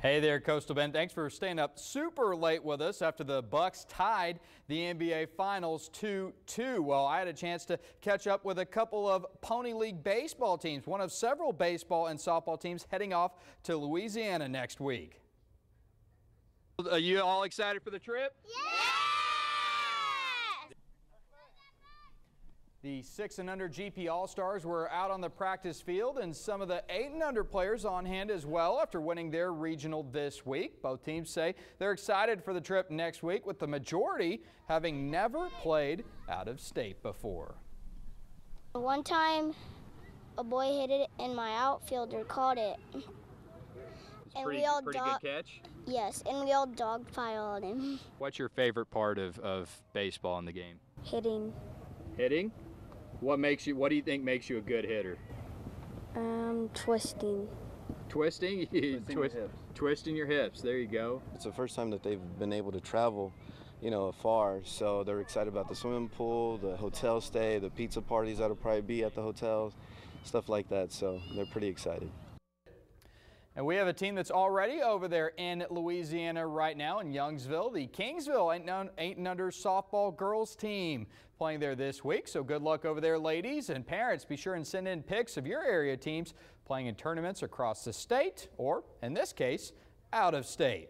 Hey there, Coastal Bend. Thanks for staying up super late with us after the Bucks tied the NBA Finals 2-2. Well, I had a chance to catch up with a couple of Pony League baseball teams, one of several baseball and softball teams heading off to Louisiana next week. Are you all excited for the trip? Yeah! The 6 and under GP All-Stars were out on the practice field and some of the 8 and under players on hand as well after winning their regional this week. Both teams say they're excited for the trip next week with the majority having never played out of state before. One time a boy hit it and my outfielder caught it. and pretty, we all pretty good catch? Yes, and we all dogpiled him. What's your favorite part of, of baseball in the game? Hitting. Hitting? What makes you? What do you think makes you a good hitter? Um, twisting. Twisting? twisting Twist, your hips. Twisting your hips. There you go. It's the first time that they've been able to travel, you know, far. So they're excited about the swimming pool, the hotel stay, the pizza parties that'll probably be at the hotels, stuff like that. So they're pretty excited. And we have a team that's already over there in Louisiana right now in Youngsville. The Kingsville 8 and under softball girls team playing there this week. So good luck over there, ladies and parents. Be sure and send in pics of your area teams playing in tournaments across the state or, in this case, out of state.